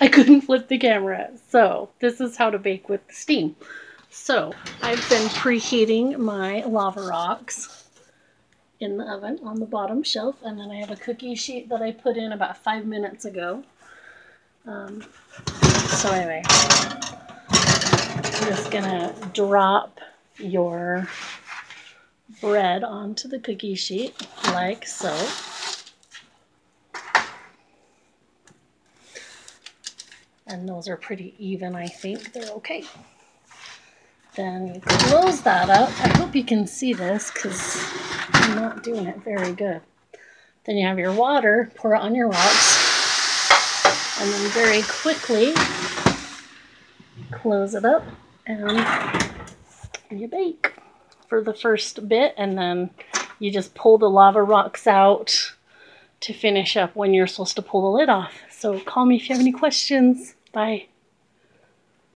I couldn't flip the camera. So this is how to bake with steam. So I've been preheating my lava rocks in the oven on the bottom shelf. And then I have a cookie sheet that I put in about five minutes ago. Um, so anyway, I'm just gonna drop your bread onto the cookie sheet like so. And those are pretty even, I think. They're okay. Then you close that up. I hope you can see this because I'm not doing it very good. Then you have your water, pour it on your rocks. And then very quickly close it up and you bake for the first bit. And then you just pull the lava rocks out to finish up when you're supposed to pull the lid off. So call me if you have any questions. Bye.